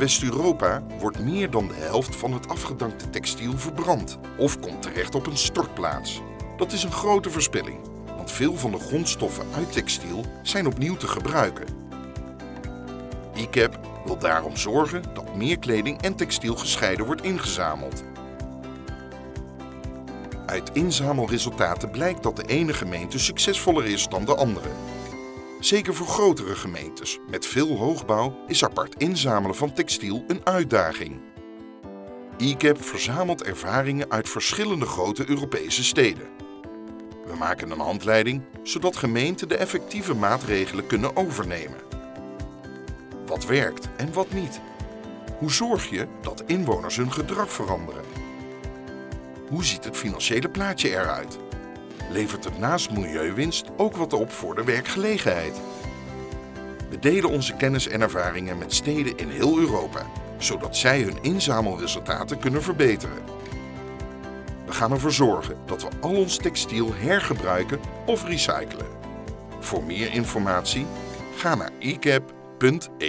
West-Europa wordt meer dan de helft van het afgedankte textiel verbrand of komt terecht op een stortplaats. Dat is een grote verspilling, want veel van de grondstoffen uit textiel zijn opnieuw te gebruiken. ICAP wil daarom zorgen dat meer kleding en textiel gescheiden wordt ingezameld. Uit inzamelresultaten blijkt dat de ene gemeente succesvoller is dan de andere. Zeker voor grotere gemeentes met veel hoogbouw is apart inzamelen van textiel een uitdaging. ICAP verzamelt ervaringen uit verschillende grote Europese steden. We maken een handleiding zodat gemeenten de effectieve maatregelen kunnen overnemen. Wat werkt en wat niet? Hoe zorg je dat inwoners hun gedrag veranderen? Hoe ziet het financiële plaatje eruit? Levert het naast milieuwinst ook wat op voor de werkgelegenheid? We delen onze kennis en ervaringen met steden in heel Europa, zodat zij hun inzamelresultaten kunnen verbeteren. We gaan ervoor zorgen dat we al ons textiel hergebruiken of recyclen. Voor meer informatie ga naar icap.eu.com.